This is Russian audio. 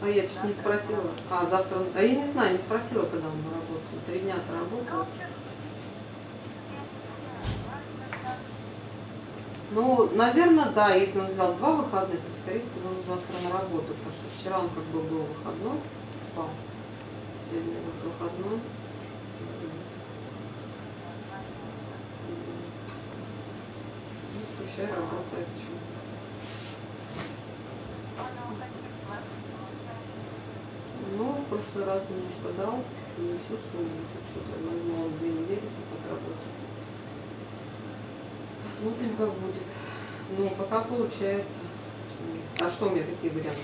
А я чуть не спросила. А завтра... А я не знаю, не спросила, когда он на работу. Три дня отработал. Ну, наверное, да, если он взял два выходных, то, скорее всего, он завтра на работу, потому что вчера он как бы был выходной, спал. Сегодня вот выходной. Ну, пущай работает. Ну, в прошлый раз немножко дал, не всю сумму. Тут что-то, думала, две недели типа отработать. Посмотрим, как будет. Ну, пока получается. А что у меня, какие варианты?